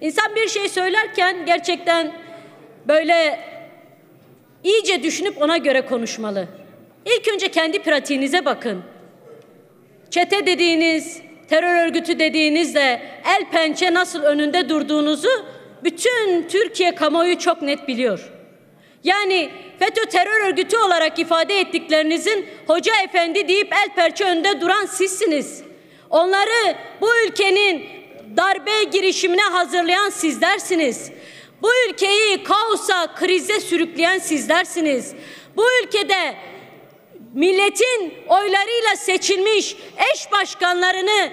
İnsan bir şey söylerken gerçekten böyle iyice düşünüp ona göre konuşmalı. İlk önce kendi pratiğinize bakın. Çete dediğiniz, terör örgütü dediğinizde el pençe nasıl önünde durduğunuzu bütün Türkiye kamuoyu çok net biliyor. Yani FETÖ terör örgütü olarak ifade ettiklerinizin hoca efendi deyip el pençe önünde duran sizsiniz. Onları bu ülkenin darbe girişimine hazırlayan sizlersiniz. Bu ülkeyi kaosa, krize sürükleyen sizlersiniz. Bu ülkede milletin oylarıyla seçilmiş eş başkanlarını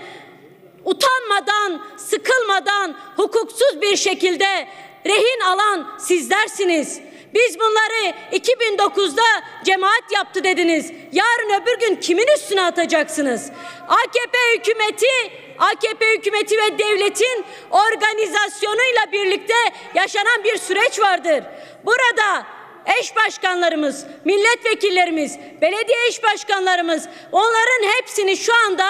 utanmadan, sıkılmadan, hukuksuz bir şekilde rehin alan sizlersiniz. Biz bunları 2009'da cemaat yaptı dediniz. Yarın öbür gün kimin üstüne atacaksınız? AKP hükümeti AKP hükümeti ve devletin organizasyonuyla birlikte yaşanan bir süreç vardır. Burada eş başkanlarımız, milletvekillerimiz, belediye eş başkanlarımız onların hepsini şu anda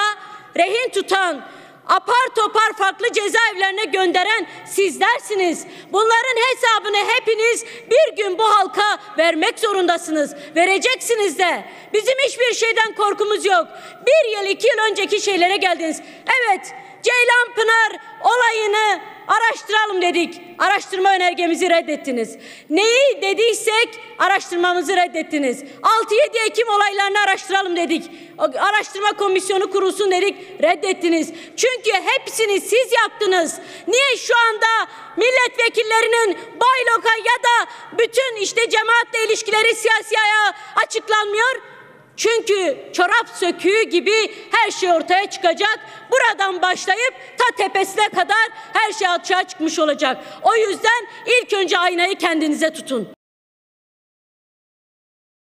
rehin tutan, apar topar farklı cezaevlerine gönderen sizlersiniz. Bunların hesabını hepiniz bir gün bu halka vermek zorundasınız. Vereceksiniz de. Bizim hiçbir şeyden korkumuz yok. Bir yıl, iki yıl önceki şeylere geldiniz. Evet, Ceylan Pınar olayını araştıralım dedik. Araştırma önergemizi reddettiniz. Neyi dediysek araştırmamızı reddettiniz. 6-7 Ekim olaylarını araştıralım dedik. Araştırma komisyonu kurulsun dedik. Reddettiniz. Çünkü hepsini siz yaptınız. Niye şu anda milletvekillerinin bayloka ya da bütün işte cemaatle ilişkileri siyasi ayağı açıklanmıyor? Çünkü çorap söküğü gibi her şey ortaya çıkacak. Buradan başlayıp ta tepesine kadar her şey açığa çıkmış olacak. O yüzden ilk önce aynayı kendinize tutun.